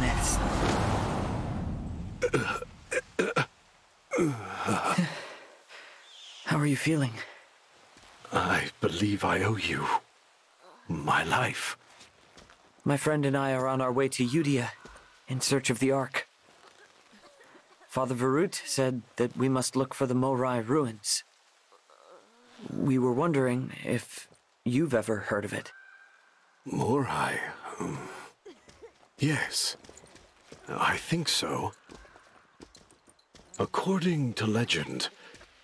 nest. How are you feeling? I believe I owe you my life. My friend and I are on our way to Yudia in search of the Ark. Father Varut said that we must look for the Morai ruins. We were wondering if you've ever heard of it. Morai? Um, yes. I think so. According to legend,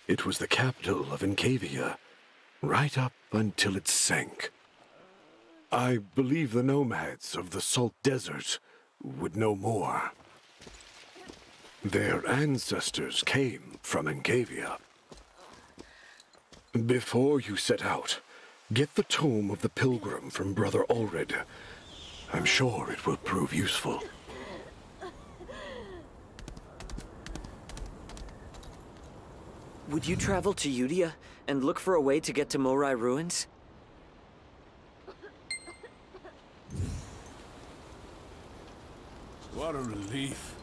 it was the capital of Encavia, right up until it sank. I believe the nomads of the Salt Desert would know more. Their ancestors came from Encavia. Before you set out, get the Tome of the Pilgrim from Brother Ulrid. I'm sure it will prove useful. Would you travel to Yudia and look for a way to get to Morai ruins? What a relief.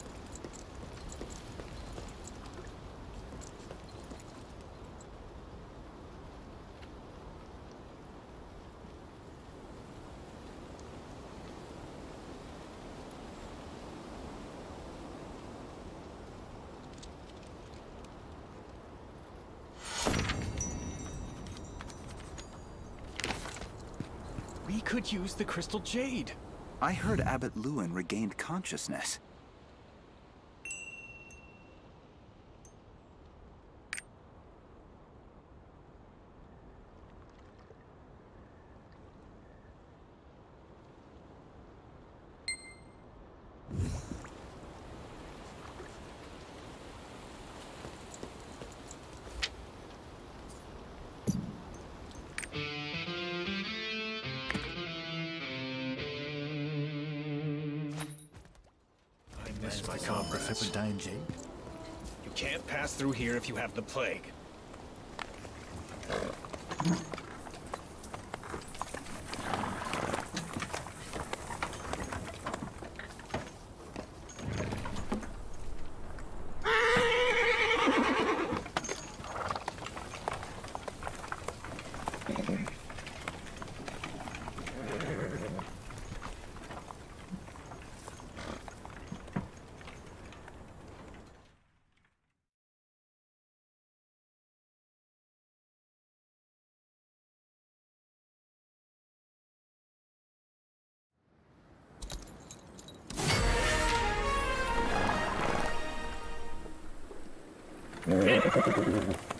We could use the Crystal Jade. I heard Abbot Lewin regained consciousness. Miss my comrades. Precipitine Jade? You can't pass through here if you have the plague. Yeah.